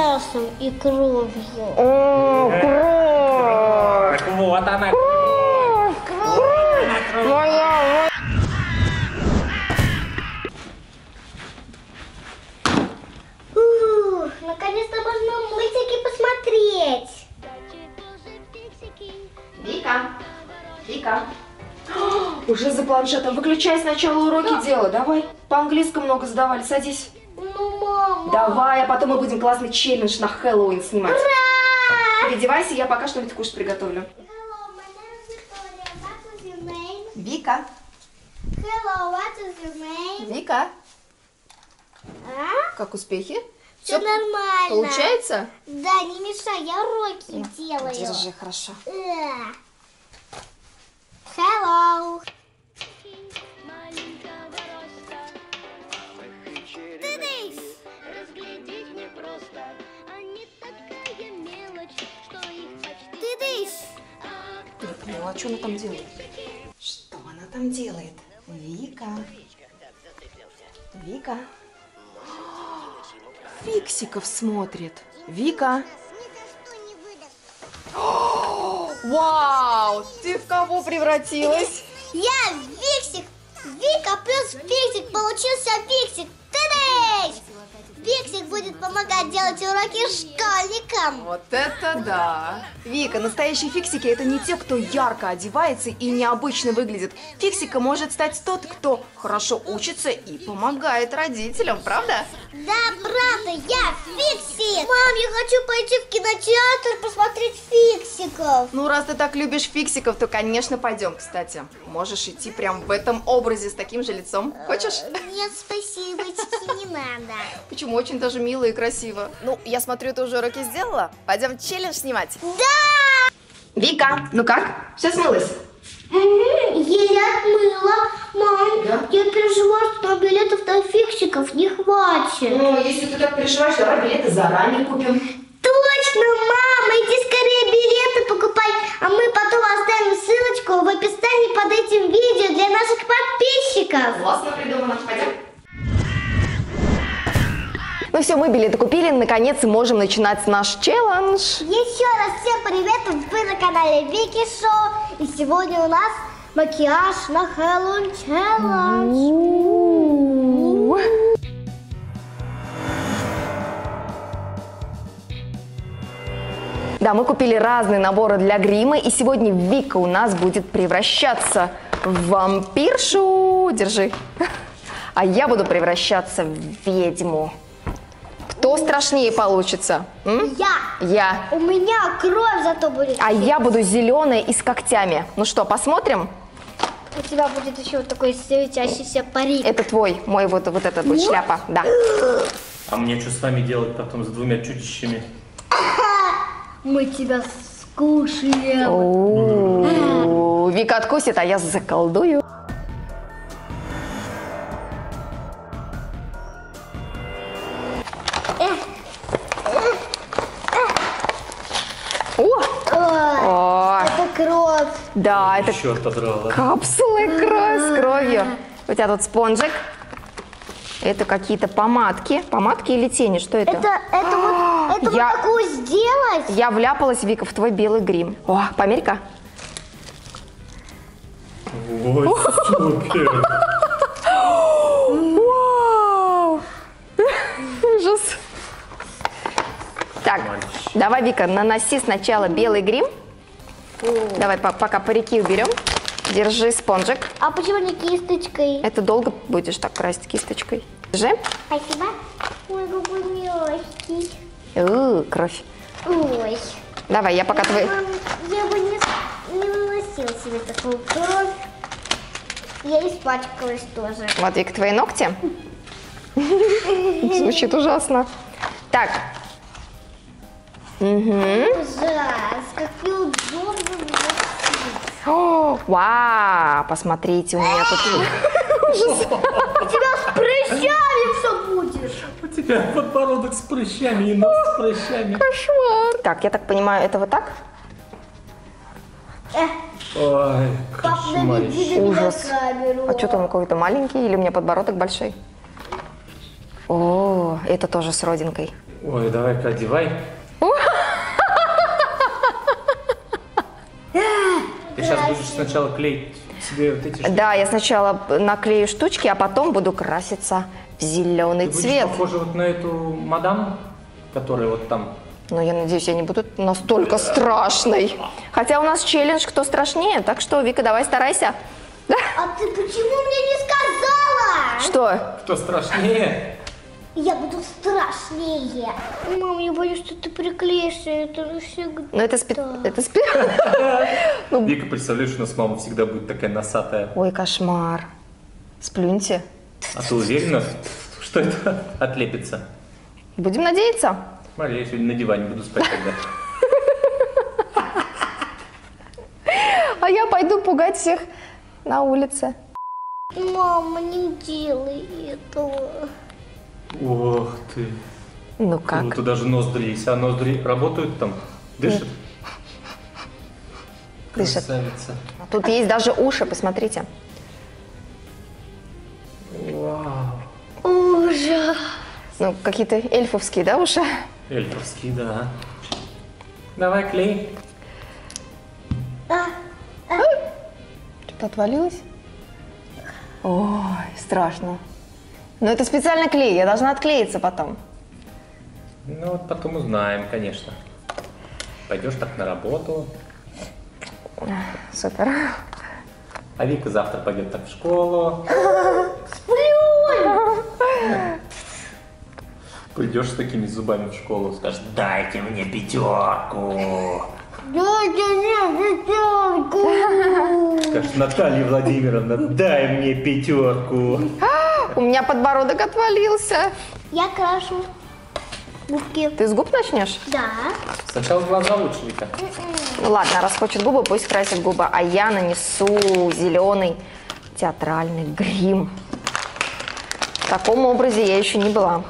мясом и кровью. О, кровь! Так вот она. Моя, Ух, наконец-то можно мультики посмотреть. Вика, Вика. Уже за планшетом. Выключай сначала уроки дела. Давай. По-английски много задавали. Садись. Ну, мама. Давай, а потом мы будем классный челлендж на Хэллоуин снимать. Переодевайся, я пока что-нибудь кушать приготовлю. Вика, Hello, what is your name? Вика, А? как успехи? Все нормально. Получается? Да, не мешай, я уроки делаю. Держи, хорошо. Э. Hello. Я поняла, что она там делает. Что она там делает? Вика. Вика. Фиксиков смотрит. Вика. Вау! Ты в кого превратилась? Я Виксик. Вика плюс Фиксик. Получился Фиксик. Ты дышь? Фиксик будет помогать делать уроки школьникам. Вот это да! Вика, настоящие фиксики это не те, кто ярко одевается и необычно выглядит. Фиксиком может стать тот, кто хорошо учится и помогает родителям, правда? Да, правда, я Фиксик. Мам, я хочу пойти в кинотеатр посмотреть Фиксиков. Ну, раз ты так любишь фиксиков, то, конечно, пойдем, кстати. Можешь идти прям в этом образе с таким же лицом. Хочешь? Нет, спасибо, тебе не надо. Почему? Очень даже мило и красиво. Ну, я смотрю, ты уже уроки сделала. Пойдем челлендж снимать. Да! Вика, ну как? Все смылось? Еле отмыла. Мам, Да? я переживаю, что на билетов на фиксиков не хватит. Ну, если ты так переживаешь, давай билеты заранее купим. Точно, мама, иди скорее билеты покупай, а мы потом оставим ссылочку в описании под этим видео для наших подписчиков. Классно придумано. Пойдем. Ну все, мы билеты купили, наконец можем начинать наш челлендж. Еще раз всем привет, вы на канале Вики Шоу, и сегодня у нас макияж на Хэллоуин челлендж. Да, мы купили разные наборы для грима, и сегодня Вика у нас будет превращаться в вампиршу. Держи. А я буду превращаться в ведьму. Кто страшнее получится? М? Я, Я. у меня кровь зато будет. А я буду зеленая и с когтями. Ну что, посмотрим? У тебя будет еще вот такой светящийся парик. Это твой, мой вот, вот этот вот шляпа. Да. А мне что с вами делать потом с двумя чудищами? Мы тебя скушаем. Вика откусит, а я заколдую. Да, это Еще отодрала. капсулы кровь с кровью. У тебя тут спонжик. Это какие-то помадки. Помадки или тени? Что это? Это, это вот, это Я- вот такую сделать? Я вляпалась, Вика, в твой белый грим. О, померь-ка. Ой, супер. Вау! Ужас. Так, давай, Вика, наноси сначала белый грим. Давай по- пока парики уберем. Держи спонжик. А почему не кисточкой? Это долго будешь так красить кисточкой. Держи. Спасибо. Ой, какой мягкий. У, кровь. Ой. Давай, я пока твой... Мам, я бы не, не наносила себе такую кровь. Я испачкалась тоже. Вот, Вика, твои ногти. Звучит ужасно. Так. Ужас, как неудобно носить. О, вау, посмотрите, у меня тут... У тебя с прыщами все будет. У тебя подбородок с прыщами и нос с прыщами. Кошмар. Так, я так понимаю, это вот так? Э, Ой, меня Ужас. А что-то он какой-то маленький или у меня подбородок большой? О, это тоже с родинкой. Ой, давай-ка одевай. Ты сейчас будешь сначала клеить себе вот эти штуки. Да, я сначала наклею штучки, а потом буду краситься в зеленый Ты цвет. похожа вот на эту мадам, которая вот там. Но я надеюсь, я не буду настолько страшной. Хотя у нас челлендж «Кто страшнее», так что, Вика, давай старайся. А ты почему мне не сказала? Что? Кто страшнее? Я буду страшнее. Мам, я боюсь, что ты приклеишься. Это навсегда. Ну, это спи... Это спи... Вика, представляешь, у нас мама всегда будет такая носатая. Ой, кошмар. Сплюньте. А ты уверена, что это отлепится? Будем надеяться. Смотри, я сегодня на диване буду спать тогда. А я пойду пугать всех на улице. Мама, не делай этого. Ох ты. Ну как? Круто, даже ноздри есть. А ноздри работают там? Дышат? Дышат. Красавица. Тут есть даже уши, посмотрите. Вау. Ужас. Ну, какие-то эльфовские, да, уши? Эльфовский, да. Давай, клей. Что-то отвалилось? Ой, страшно. Но это специально клей, я должна отклеиться потом. Ну вот потом узнаем, конечно. Пойдешь так на работу, Супер. а Вика завтра пойдет так в школу. Придешь с такими зубами в школу, скажешь, дайте мне пятерку. Дядя, не пятерку. Скажешь, Наталья Владимировна, дай мне пятерку. У меня подбородок отвалился. Я крашу губки. Ты с губ начнешь? Да. Сначала глаза лучше, Вика. Ну ладно, раз хочет губы, пусть красит губы. А я нанесу зеленый театральный грим. В таком образе я еще не была.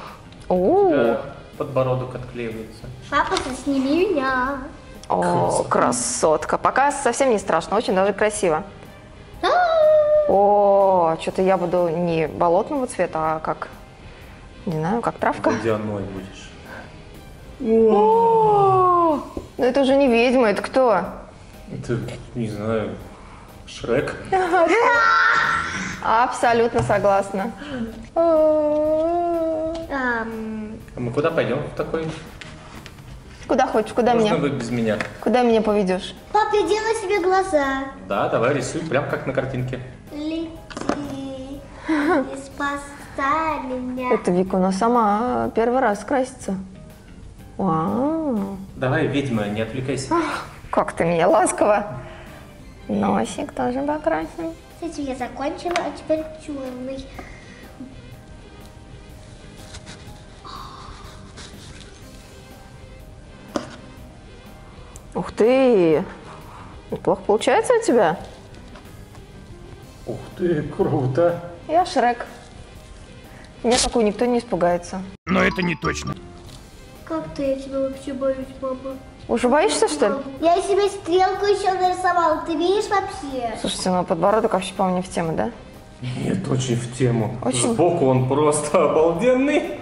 О, Да, подбородок отклеивается. Папа, сними меня. о, красотка. Пока совсем не страшно, очень даже красиво. О, что-то я буду не болотного цвета, а как, не знаю, как травка. Водяной будешь. О, ну это уже не ведьма, это кто? Это, не знаю, Шрек. Абсолютно согласна. А мы куда пойдем в такой? Куда хочешь, куда Можно меня, вы без меня? куда меня поведешь? Папа, делай себе глаза. Да, давай рисуй, прям как на картинке. Спасай меня. Это Вика у нас сама первый раз красится. Вау, Давай, ведьма, не отвлекайся. как ты меня ласково. Носик тоже покрасим. С этим я закончила, а теперь черный. Ух ты, неплохо получается у тебя. Ух ты, круто. Я Шрек. Меня такой никто не испугается. Как ты, я тебя вообще боюсь, папа. Уже боишься, что ли? Я себе стрелку еще нарисовала, ты видишь вообще? Слушайте, ну подбородок вообще, по-моему, не в тему, да? Нет, очень в тему. Очень. Сбоку он просто обалденный.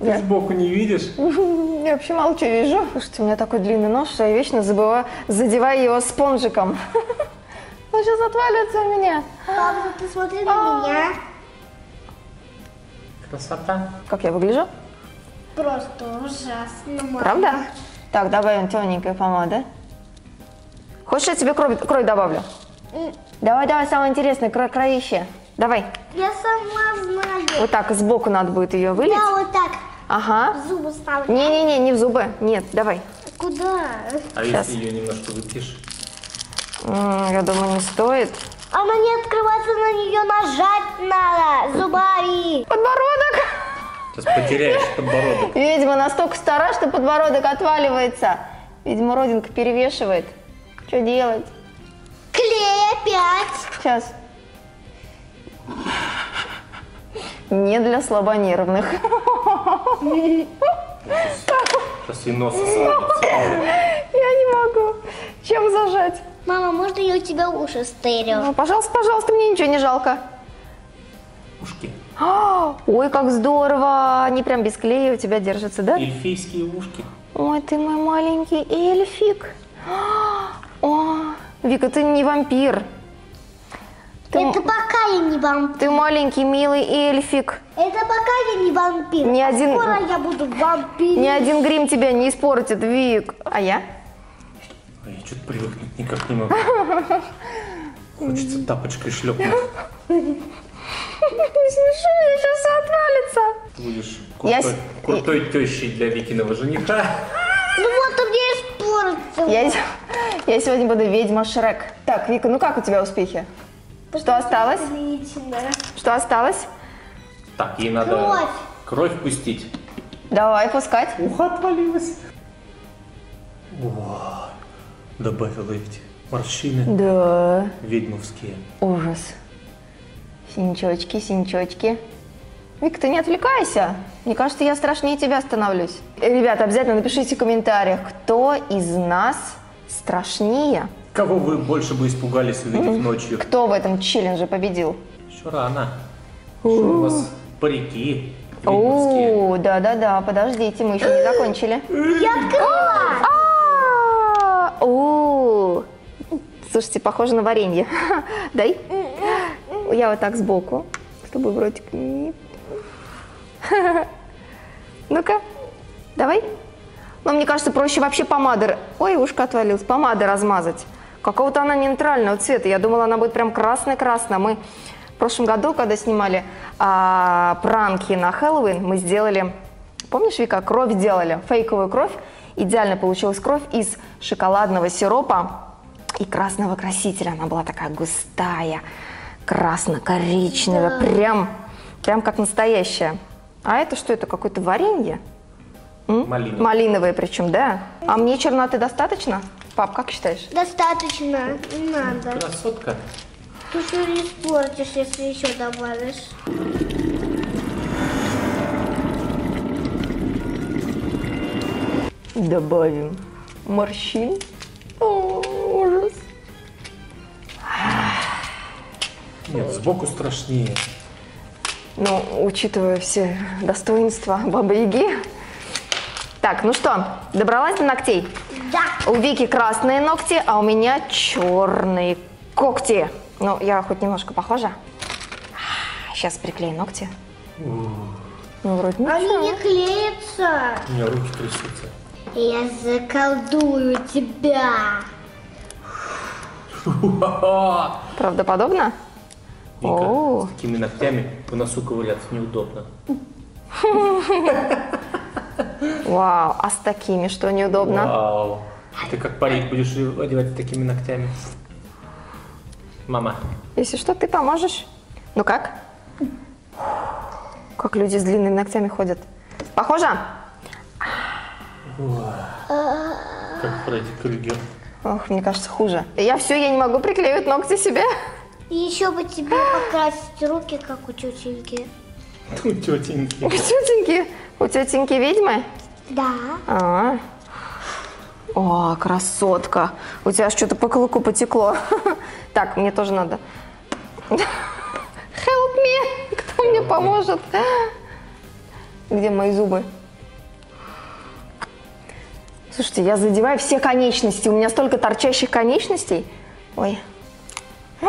Ты сбоку не видишь? Я вообще мало что вижу. Слушайте, у меня такой длинный нос, что я вечно забываю, задеваю его спонжиком. Он сейчас отвалится у меня. Папа, ты смотри на меня. Красота. Как я выгляжу? Просто ужасно, мама. Правда? Так, добавим тоненькой помады. Хочешь, я тебе кровь, кровь добавлю? Давай, давай, самое интересное, кро кровище. Давай. Я сама знаю. Вот так, сбоку надо будет ее вылить. Я вот так Ага. в зубы ставлю. Не-не-не, не в зубы. Нет, давай. Куда? А Щас. если ее немножко выпьешь? Я думаю, не стоит. Она не открывается, на нее нажать надо зубами. Подбородок. Сейчас потеряешь подбородок. Видимо, настолько стара, что подбородок отваливается. Видимо, родинка перевешивает. Что делать? Клей опять. Сейчас. Не для слабонервных. Сейчас и нос. Я не могу. Чем зажать? Мама, можно я у тебя уши стырю? Ну, пожалуйста, пожалуйста, мне ничего не жалко. Ушки. А, Ой, как здорово! Они прям без клея у тебя держатся, да? Эльфийские ушки. Ой, ты мой маленький эльфик. А, О, Вика, ты не вампир. Ты, Это пока я не вампир. ты маленький милый эльфик. Это пока я не вампир. Ни А один- Скоро я буду вампир. Ни один грим тебя не испортит, Вик. А я? Я что-то привыкнуть никак не могу. Хочется тапочкой шлепнуть. Не смеши, меня сейчас все отвалится. Ты будешь Я крутой, с- крутой тещей для Викиного жениха. Ну вот у меня испортил. Я, я сегодня буду ведьма Шрек. Так, Вика, ну как у тебя успехи? Что осталось? Отлично. Что осталось? Так, ей надо Кровь. кровь пустить. Давай пускать. Ухо отвалилось. О, добавила эти морщины Да, ведьмовские. ужас. Синчочки, синчочки. Вик, ты не отвлекайся. Мне кажется, я страшнее тебя становлюсь. Ребята, обязательно напишите в комментариях, кто из нас страшнее. Кого вы больше бы испугались, увидев ночью? Кто в этом челлендже победил? Еще рано. Еще у вас парики. О, да-да-да, подождите, мы еще не закончили. Я открыла. О, Слушайте, похоже на варенье. Дай. Я вот так сбоку, чтобы вроде... Ну-ка, давай. Но мне кажется, проще вообще помадой... Ой, ушко отвалилось. Помадой размазать. Какого-то она нейтрального цвета. Я думала, она будет прям красная-красная. Мы в прошлом году, когда снимали а, пранки на Хэллоуин, мы сделали... Помнишь, Вика, кровь делали? Фейковую кровь. Идеально получилась кровь из шоколадного сиропа и красного красителя. Она была такая густая, красно-коричневая, прям, прям как настоящая. А это что это, какое-то варенье? М? Малиновое. Малиновое причем, да? А мне черноты достаточно? Пап, как считаешь? Достаточно. Не надо. Красотка. Ты все испортишь, если еще добавишь. Добавим морщин. О, ужас. Нет, сбоку страшнее. Ну, учитывая все достоинства Бабы Яги. Так, ну что, добралась до ногтей? Да. У Вики красные ногти, а у меня черные когти. Ну, я хоть немножко похожа. Сейчас приклею ногти. Ну, вроде Они ничего. не клеятся. У меня руки трясутся. Я заколдую тебя. Правдоподобно? Вика, О. с такими ногтями по носу ковыряться неудобно. Вау, а с такими что неудобно? Вау. Ты как парик будешь одевать с такими ногтями? Мама, Если что, ты поможешь. Ну как? Как люди с длинными ногтями ходят. Похоже? Как Фредди Крюгер. Ох, мне кажется, хуже. Я все, я не могу приклеивать ногти себе. И еще бы тебе покрасить руки, как у тетеньки. У тетеньки. У тетеньки, у тетеньки ведьмы? Да. А. О, красотка. У тебя что-то по клыку потекло. Так, мне тоже надо. Help me! Кто мне поможет? Где мои зубы? Слушайте, я задеваю все конечности. У меня столько торчащих конечностей. Ой. А,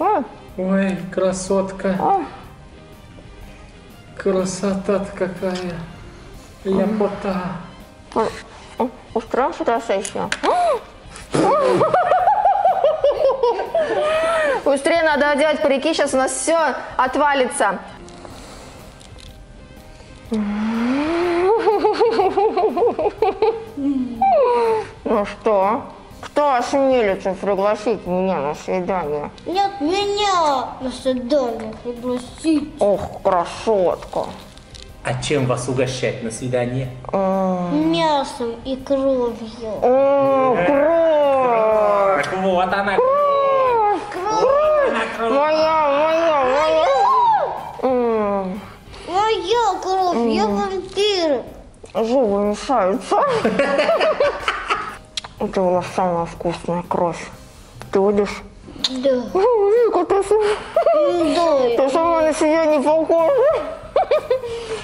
а, Ой, красотка. а. Красота-то какая. Ляпота. Устроим фотосессию? Быстрее надо одевать парики, сейчас у нас все отвалится. Ну что? Кто осмелится пригласить меня на свидание? Нет, меня на свидание пригласить. Ох, красотка. А чем вас угощать на свидание? Мясом и кровью. О, кровь! Так вот она. Моя, моя, моя. М, Моя кровь, я вампир. Зубы мешаются. Это была самая вкусная кровь. Ты будешь? Да. Вика, ты, с- Да. ты сама на себя не похожа.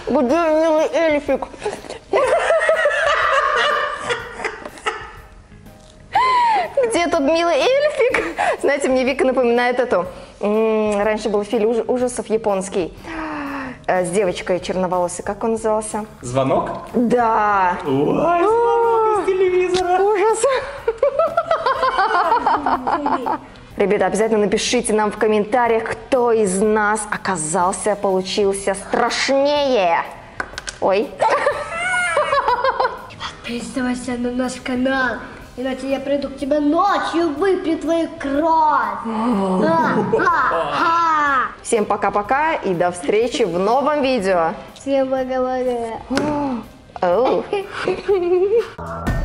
Где милый эльфик? Где тот милый эльфик? Знаете, мне Вика напоминает эту. Раньше был фильм уж- ужасов японский с девочкой черноволосой. Как он назывался? Звонок? Да. Ой, звонок из телевизора. Ужас. Ребята, обязательно напишите нам в комментариях, кто из нас оказался, получился страшнее. Ой. Подписывайся на наш канал, иначе я приду к тебе ночью, выпью твою кровь. Всем пока-пока и до встречи в новом видео. Всем пока-пока.